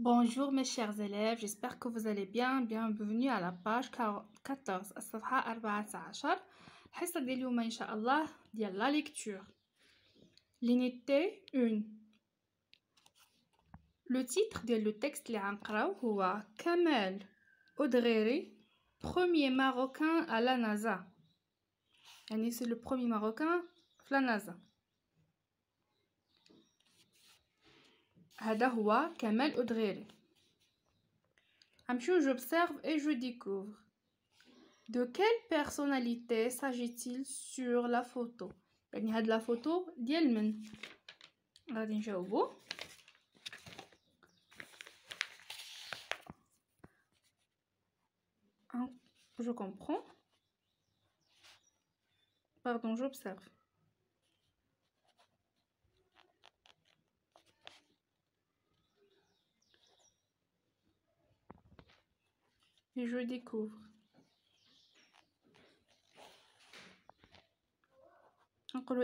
Bonjour mes chers élèves, j'espère que vous allez bien. Bienvenue à la page 14 الصفحة 14 الحصة ديال اليوم إن شاء الله ديال la lecture. L'unité 1 Le titre ديال le texte اللي غنقراو هو كمال أودغيري premier marocain à la NASA. يعني c'est le premier marocain في la NASA. هذا هو كمال أودغيري أمشو j'observe et je découvre De quelle personnalité s'agit-il sur la photo يعني هاد لا فوتو ديال من غادي نجاوبو Je comprends. Pardon, j'observe. Et je découvre.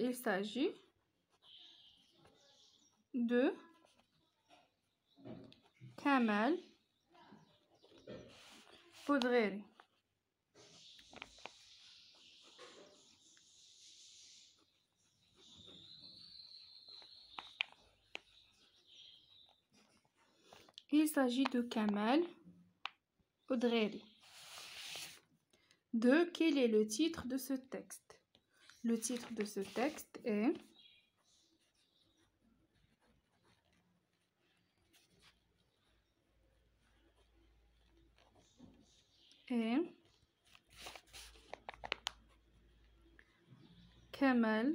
Il s'agit de Kamal Poudreri. Il s'agit de Kamal Audrey. De quel est le titre de ce texte? Le titre de ce texte est Kamal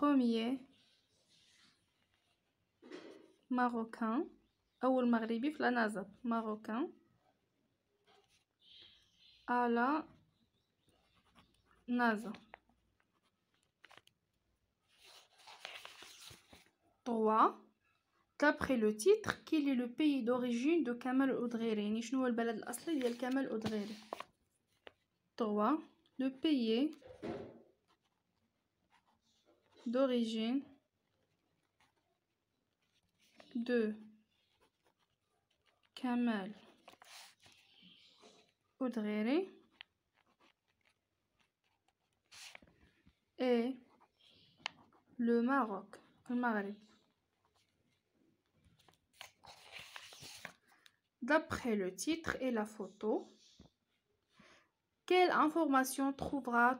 premier marocain أول مغربي في la marocain à la NASA 3 d'après le titre quel est le pays d'origine de Kamal Oudriri يعني شنو هو البلد الأصلي ديال كمال أودغيري 3 le pays d'origine de Kamal Oudreri et le Maroc. D'après le titre et la photo, quelle information trouvera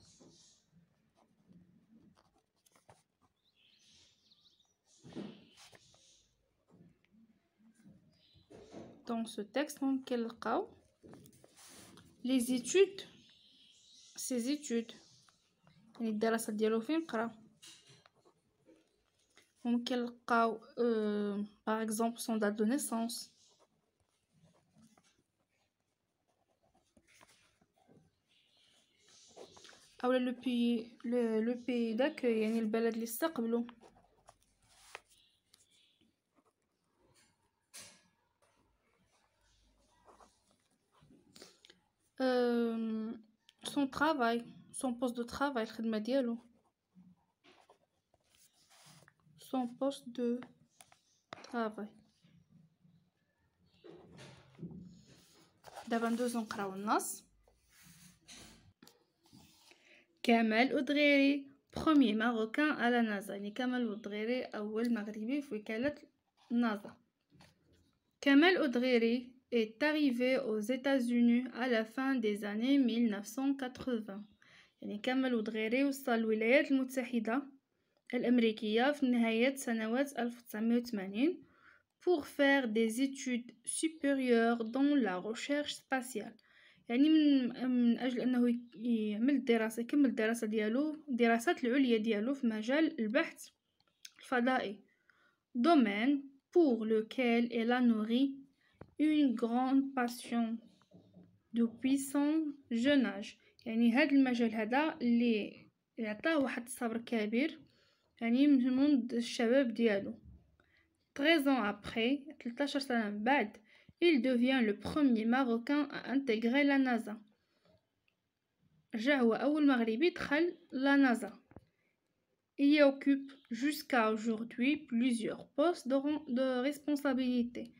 dans ce texte ممكن نلقاو les études ces études يعني الدراسة ديالو فين نقرا ممكن نلقاو euh, par exemple son date de naissance أو لو بي لو بي داكوي يعني البلد اللي استقبلو travail, son poste de travail, الخدمة ديالو. Son poste de travail. دابا ندوزو نقراو النص. كمال أدغيري premier marocain à la NASA يعني كمال أدغيري أول مغربي في وكالة نازا. كمال أدغيري est arrivé aux États-Unis à la fin des années 1980 يعني كمل ودغيري وصل الولايات المتحدة الأمريكية في نهاية سنوات 1980 pour faire des études supérieures dans la recherche spatiale يعني من, من أجل أنه يعمل الدراسة يكمل الدراسة ديالو الدراسات العليا ديالو في مجال البحث الفضائي domaine pour lequel elle a nourri une grande passion depuis son jeune âge يعني هذا المجال هذا اللي عطاه واحد الصبر كبير يعني من منذ الشباب ديالو 13 ans après 13 سنة من بعد il devient le premier marocain à intégrer la NASA جا هو أول مغربي دخل la NASA il y occupe jusqu'à aujourd'hui plusieurs postes de, de responsabilité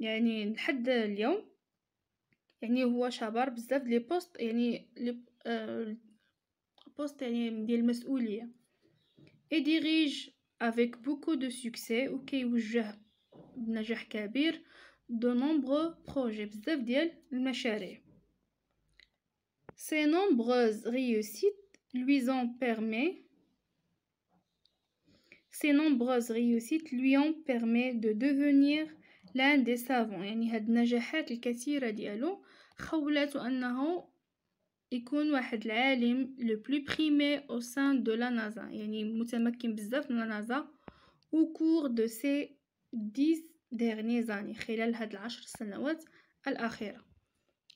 يعني لحد اليوم يعني هو شابر بزاف لي بوست يعني لي آه بوست يعني ديال المسؤوليه et dirige avec beaucoup de succès وكيوجه بنجاح كبير de nombreux projets بزاف ديال المشاريع ces nombreuses réussites lui ont permis ces nombreuses réussites lui ont permis de devenir لأن دي سافون يعني هاد النجاحات الكثيرة ديالو خولاتو أنه يكون واحد العالم لو بلو بريمي أو سان دو لا نازا يعني متمكن بزاف من لا نازا أو كور دو سي 10 ديرني زاني خلال هاد العشر سنوات الأخيرة.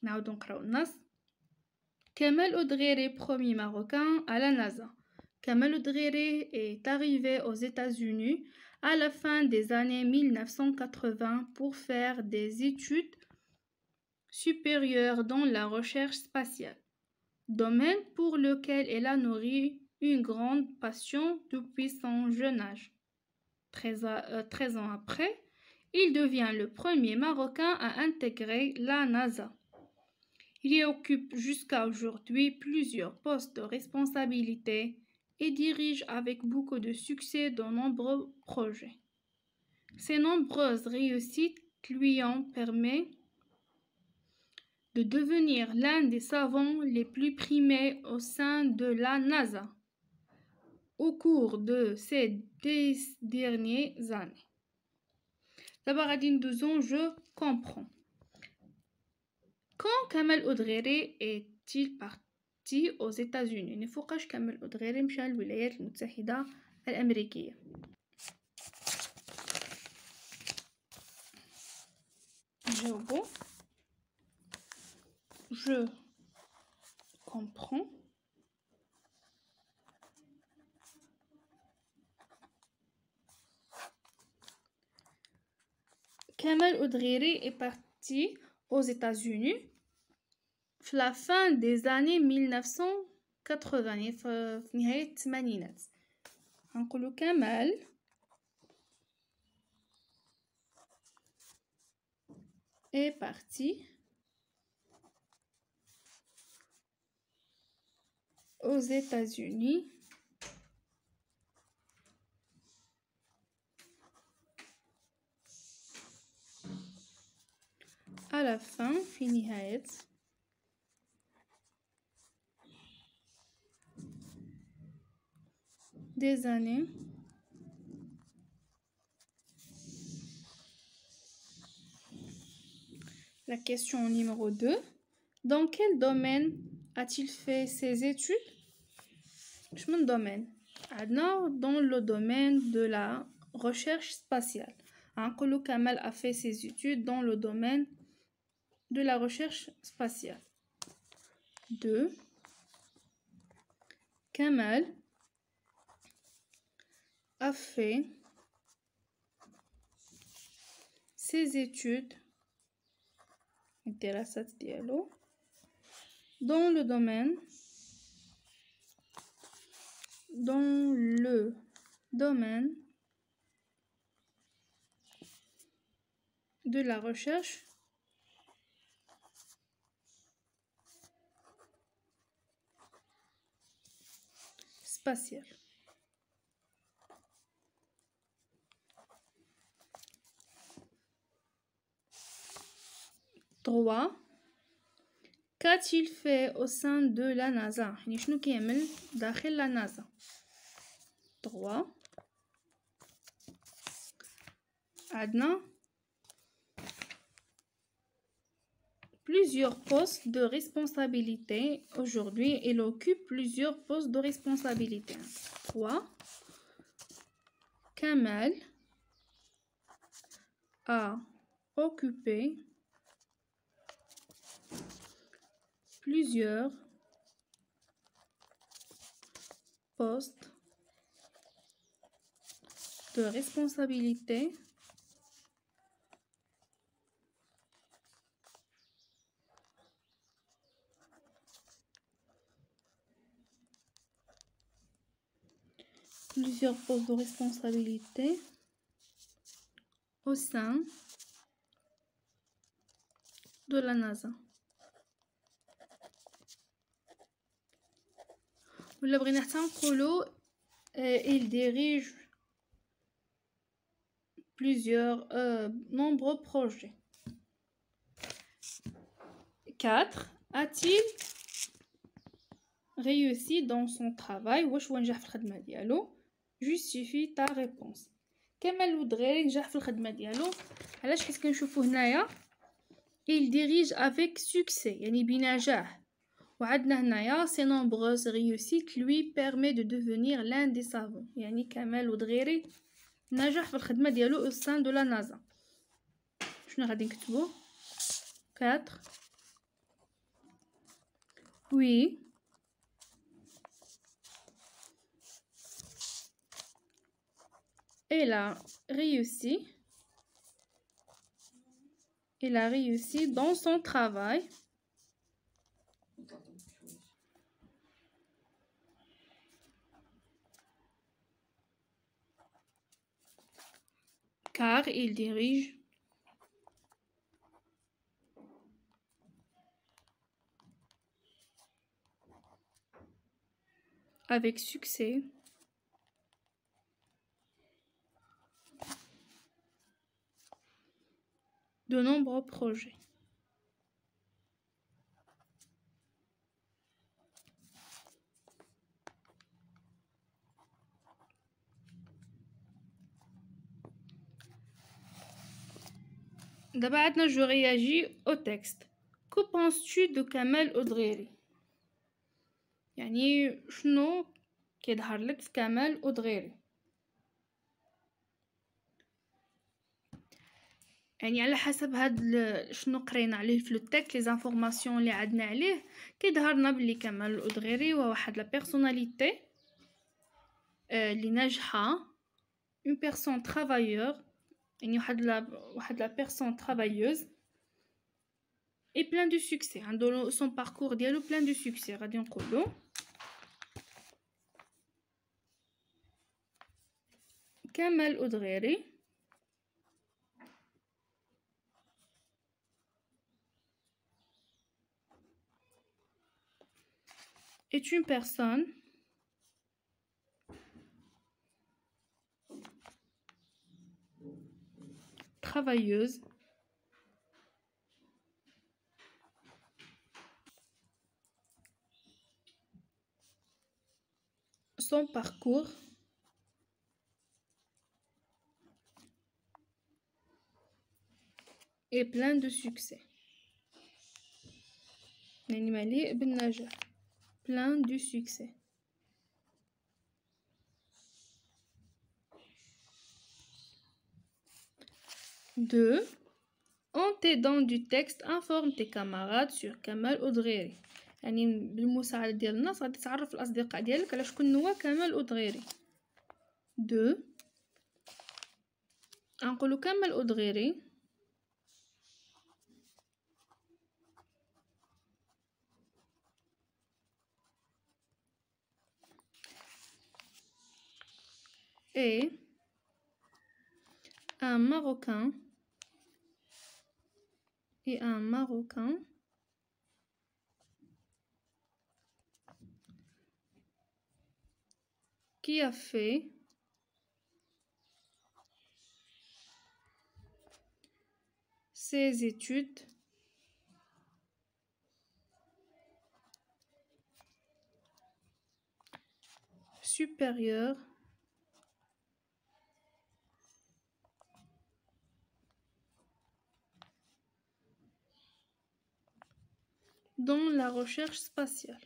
نعاودو نقراو النص. كمال أودغيري برومي ماروكان على نازا. Kamal est arrivé aux États-Unis à la fin des années 1980 pour faire des études supérieures dans la recherche spatiale, domaine pour lequel elle a nourri une grande passion depuis son jeune âge. 13, euh, 13 ans après, il devient le premier Marocain à intégrer la NASA. Il y occupe jusqu'à aujourd'hui plusieurs postes de responsabilité et dirige avec beaucoup de succès de nombreux projets. Ces nombreuses réussites lui ont permis de devenir l'un des savants les plus primés au sein de la NASA au cours de ces dix dernières années. D'abord, Adine je comprends. Quand Kamal Odrere est-il parti? aux États-Unis يعني فوقاش كمل أودغيري مشى الولايات المتحدة الأمريكية نجاوبو je comprends Kamal Odriri est parti aux États-Unis في la fin des années 1980 في نهاية الثمانينات هنقولو كمال est parti aux États-Unis à la fin في des années La question numéro 2. Dans quel domaine a-t-il fait ses études? Je me domaine. Dans le domaine de la recherche spatiale. Ankolo Kamal a fait ses études dans le domaine de la recherche spatiale. 2. Kamal a fait ses études dans le domaine dans le domaine de la recherche spatiale. 3 qu'a-t-il fait au sein de la NASA يعني شنو كيعمل داخل la NASA 3 عندنا plusieurs postes de responsabilité aujourd'hui il occupe plusieurs postes de responsabilité 3 Kamal a occuper plusieurs postes de responsabilité plusieurs postes de responsabilité au sein de la NASA. ولا بغينا حتى نقولو il dirige plusieurs euh, nombreux projets 4 a-t-il réussi dans son travail واش هو نجح في الخدمه ديالو justifie ta réponse كمال ودغيري نجح في الخدمه ديالو علاش حيت كنشوفو هنايا il dirige avec succès يعني بنجاح وعندنا هنايا سي nombreuses réussites lui permet de devenir l'un des savants يعني كمال ودغيري نجح في الخدمه ديالو au sein de la NASA شنو غادي نكتبو 4 oui elle a réussi il a réussi dans son travail Car il dirige avec succès de nombreux projets. D'abord, je réagis au texte. Que penses-tu de Kamel Oudriri يعني شنو كيظهر لك في كمال أودغيري يعني على حسب هاد ل... شنو قرينا عليه في التكست لي زانفورماسيون اللي عندنا عليه كيظهرنا بلي كمال الأودغيري هو واحد لا بيرسوناليتي اللي ناجحه اون بيرسون ترافايور يعني واحد لا واحد لا بيرسون ترافايوز اي بلان دو سوكسي عنده سون باركور ديالو بلان دو سوكسي غادي نقولو كمال أودغيري est une personne travailleuse son parcours est plein de succès. L'animal est plein de succès. Deux, en t'aidant du texte, informe tes camarades sur Kamal Oudriri. يعني بالمساعدة ديال الناس غادي تعرف الأصدقاء ديالك على شكون هو كمال أودغيري دو غنقولو كمال أودغيري est un Marocain un Marocain. Qui a fait ses études supérieures dans la recherche spatiale.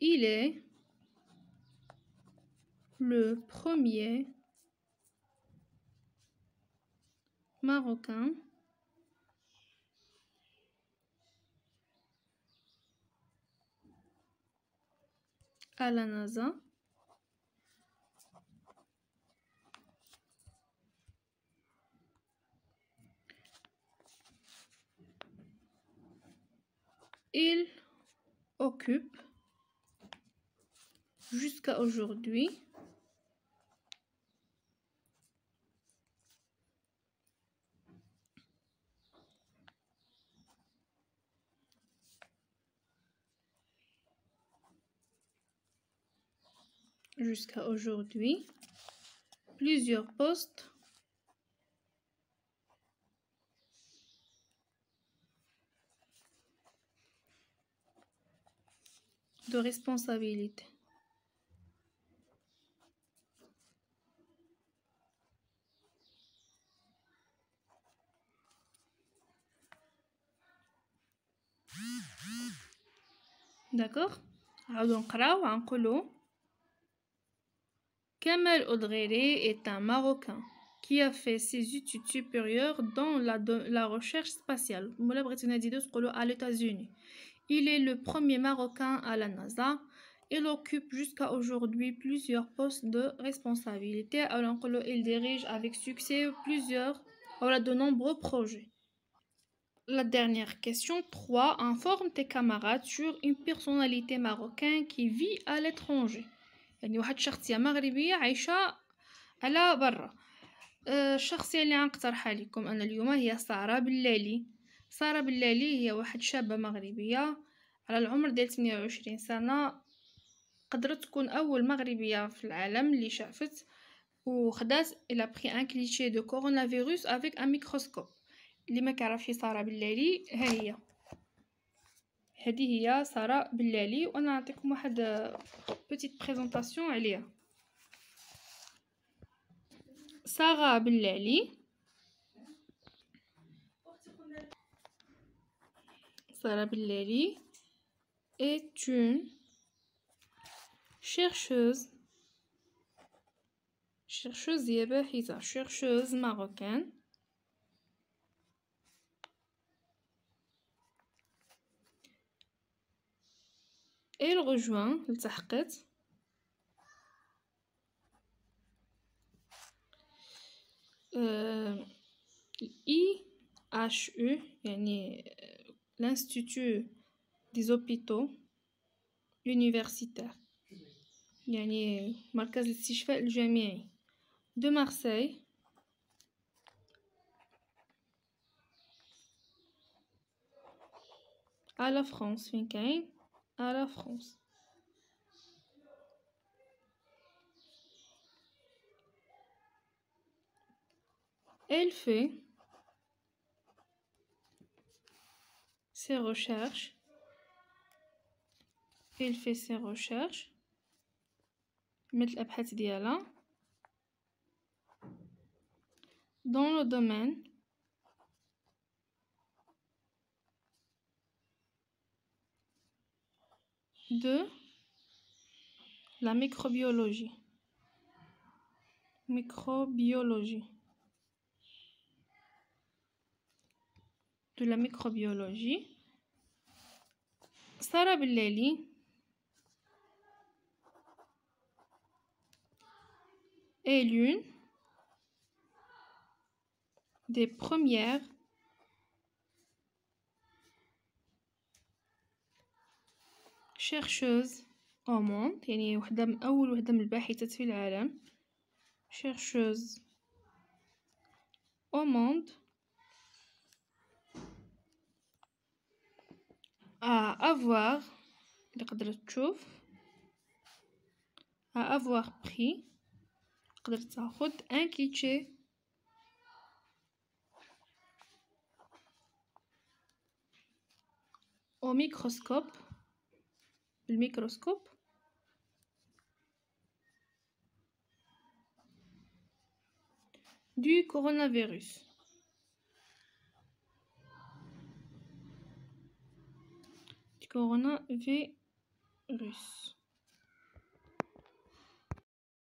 Il est le premier marocain à la NASA. Il occupe jusqu'à aujourd'hui jusqu'à aujourd'hui, plusieurs postes. De responsabilité. D'accord? Alors, on va Kamel Odrere est un Marocain qui a fait ses études supérieures dans la, recherche spatiale à l'États-Unis. Il est le premier Marocain à la NASA. Il occupe jusqu'à aujourd'hui plusieurs postes de responsabilité. Alors il dirige avec succès plusieurs, de nombreux projets. La dernière question 3. Informe tes camarades sur une personnalité marocaine qui vit à l'étranger. يعني واحد شخصية مغربية عايشة على برا. الشخصية اللي غنقترحها لكم أنا اليوم هي سارة بلالي. سارة بلالي هي واحد شابة مغربية على العمر ديال 28 سنة. قدرت تكون أول مغربية في العالم اللي شافت وخدات إلى بخي ان كليشي دو كورونا فيروس افيك ان ميكروسكوب اللي ما كيعرفش سارة بلالي ها هي. هذه هي سارة بلالي وأنا نعطيكم واحد بوتيت بريزونطاسيون عليها. سارة بلالي. سارة بلالي est une chercheuse. Chercheuse هي باحثة chercheuse marocaine. Elle rejoint التحقت IHU يعني l'Institut des hôpitaux universitaires يعني مركز الاستشفاء الجامعي de Marseille à la France فين كاين à la France. Elle fait ses recherches. Elle fait ses recherches مثل الأبحاث ديالها dans le domaine de la microbiologie. Microbiologie. De la microbiologie. Sarah Belleli est l'une des premières شيرشوز أو موند يعني وحدة من أول وحدة من الباحثات في العالم. شيرشوز أو موند أفواغ اللي تقدر تشوف. أفواغ بخي تقدر تاخد أن كيتشي أو ميكروسكوب بالميكروسكوب du coronavirus. Du coronavirus.